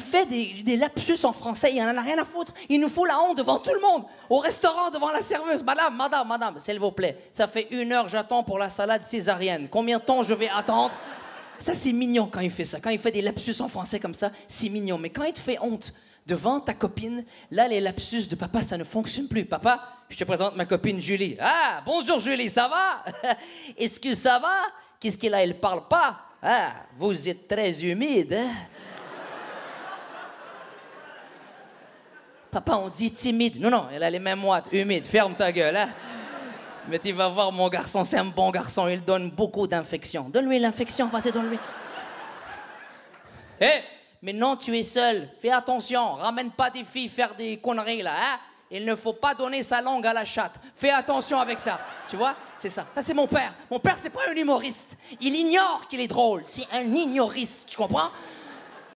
il fait des, lapsus en français, il en a rien à foutre. Il nous fout la honte devant tout le monde. Au restaurant, devant la serveuse. Madame, madame, madame, s'il vous plaît. Ça fait une heure, j'attends pour la salade césarienne. Combien de temps je vais attendre? Ça, c'est mignon quand il fait ça. Quand il fait des lapsus en français comme ça, c'est mignon. Mais quand il te fait honte devant ta copine, là, les lapsus de papa, ça ne fonctionne plus. Papa, je te présente ma copine Julie. Ah, bonjour Julie, ça va? Est-ce que ça va? Qu'est-ce qu'il a? Elle parle pas? Ah, vous êtes très humide, hein? Papa, on dit timide. Non, non, elle a les mêmes moites, humide. Ferme ta gueule, hein Mais tu vas voir, mon garçon, c'est un bon garçon. Il donne beaucoup d'infections. Donne-lui l'infection, vas-y, donne-lui. Hé, mais non, tu es seul. Fais attention. Ramène pas des filles faire des conneries, là, hein Il ne faut pas donner sa langue à la chatte. Fais attention avec ça. Tu vois? C'est ça. Ça, c'est mon père. Mon père, c'est pas un humoriste. Il ignore qu'il est drôle. C'est un ignoriste. Tu comprends?